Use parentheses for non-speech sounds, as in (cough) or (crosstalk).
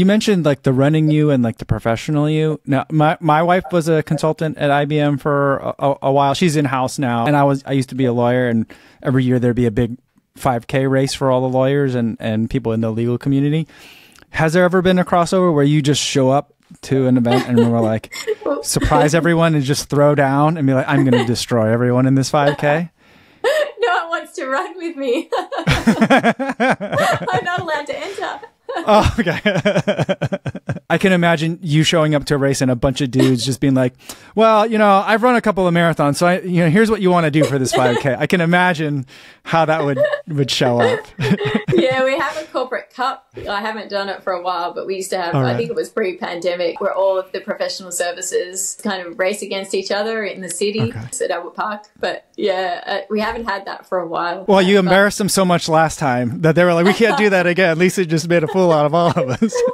You mentioned like the running you and like the professional you. Now, my my wife was a consultant at IBM for a, a while. She's in house now, and I was I used to be a lawyer, and every year there'd be a big 5K race for all the lawyers and and people in the legal community. Has there ever been a crossover where you just show up to an event and we're like (laughs) surprise everyone and just throw down and be like, I'm going to destroy everyone in this 5K? (laughs) no one wants to run with me. (laughs) I'm not allowed to enter. Oh, okay. (laughs) I can imagine you showing up to a race and a bunch of dudes just being like, "Well, you know, I've run a couple of marathons, so I, you know, here's what you want to do for this 5K." I can imagine how that would would show up. (laughs) yeah, we have a corporate cup. I haven't done it for a while, but we used to have. Right. I think it was pre-pandemic, where all of the professional services kind of race against each other in the city okay. at Albert Park. But yeah, uh, we haven't had that for a while. Well, you embarrassed them so much last time that they were like, "We can't do that again." Lisa just made a fool out of all of us. (laughs)